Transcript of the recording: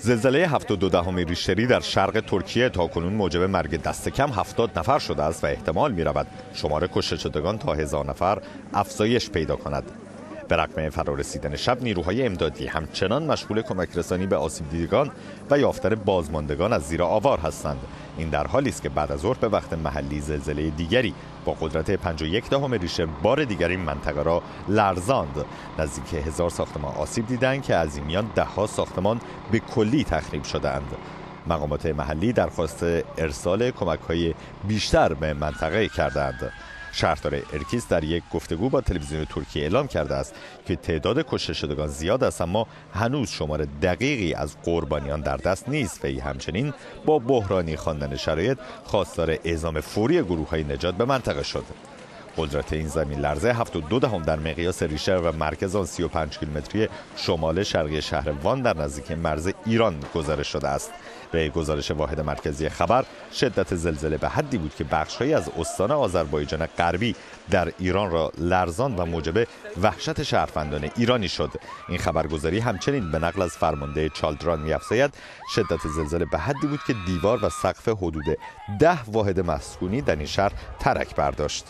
زلزله 72 دهم ریشتری در شرق ترکیه تا کنون موجب مرگ دست کم 70 نفر شده است و احتمال می رود شمار کشته شدگان تا هزار نفر افزایش پیدا کند. به رقم فرارسیدن شب نیروهای امدادی همچنان مشغول کمک رسانی به آسیب دیدگان و یافتن بازماندگان از زیر آوار هستند. این در حالی است که بعد از ظهر به وقت محلی زلزله دیگری با قدرت 51 دهم ریشه بار دیگر این منطقه را لرزاند. نزدیک هزار ساختمان آسیب دیدند که از این میان دهها ساختمان به کلی تخریب شدهاند. مقامات محلی درخواست ارسال کمک های بیشتر به منطقه کردند شهردار ارکیس در یک گفتگو با تلویزیون ترکیه اعلام کرده است که تعداد کشته شدگان زیاد است اما هنوز شمار دقیقی از قربانیان در دست نیست. و همچنین با بحرانی خواندن شرایط خواستار اعزام فوری گروه های نجات به منطقه شد. قدرت این زمین لرزه 72 دهم در مقیاس ریشتر و مرکز آن 35 کیلومتری شمال شرقی شهر وان در نزدیک مرز ایران گزارش شده است. به گزارش واحد مرکزی خبر شدت زلزله به حدی بود که بخشهایی از استان آذربایجان غربی در ایران را لرزان و موجب وحشت شهروندان ایرانی شد. این خبرگزاری همچنین به نقل از فرمانده چالدران میافزاید. شدت زلزله به حدی بود که دیوار و سقف حدود ده واحد مسکونی در این شهر ترک برداشت.